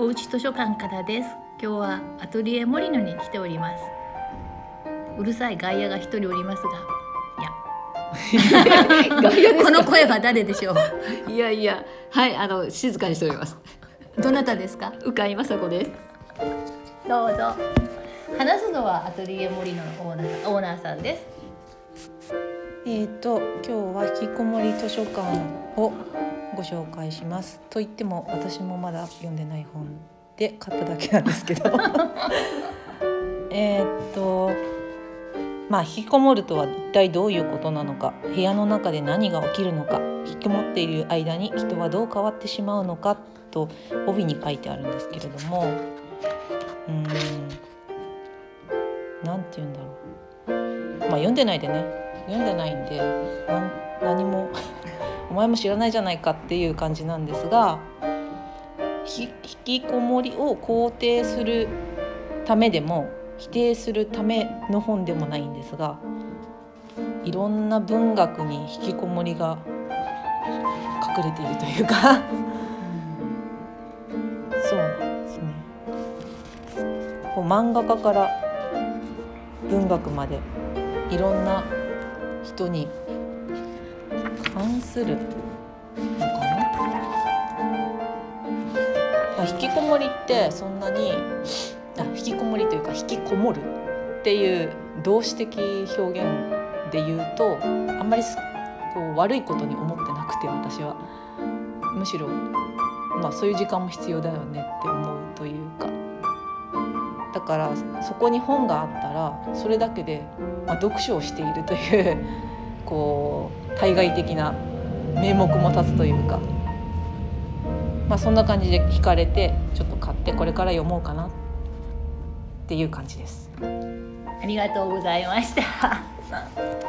おうち図書館からです。今日はアトリエ森野に来ております。うるさい外野が一人おりますがいや。この声は誰でしょう？いやいや、はい、あの静かにしております。どなたですか？鵜飼雅子です。どうぞ。話すのはアトリエ森野のオーナーオーナーさんです。えー、と今日は引きこもり図書館をご紹介します。と言っても私もまだ読んでない本で買っただけなんですけど。えっとまあ引きこもるとは一体どういうことなのか。部屋の中で何が起きるのか。引きこもっている間に人はどう変わってしまうのか。と帯に書いてあるんですけれども。うん。なんて言うんだろう。まあ読んでないでね。読んでないんでなん何も前も知らないじゃないかっていう感じなんですがひ引きこもりを肯定するためでも否定するための本でもないんですがいろんな文学に引きこもりが隠れているというかそうなんですね。こう漫画家から文学までいろんな人に関する。のかな、まあ、引きこもりってそんなにあ引きこもりというか引きこもるっていう動詞的表現で言うとあんまりこう悪いことに思ってなくて私は。むしろ、まあ、そういう時間も必要だよねって思うというか。だからそこに本があったらそれだけで、まあ、読書をしているというこう対外的な名目も立つというか、まあ、そんな感じで惹かれてちょっと買ってこれから読もうかなっていう感じです。ありがとうございました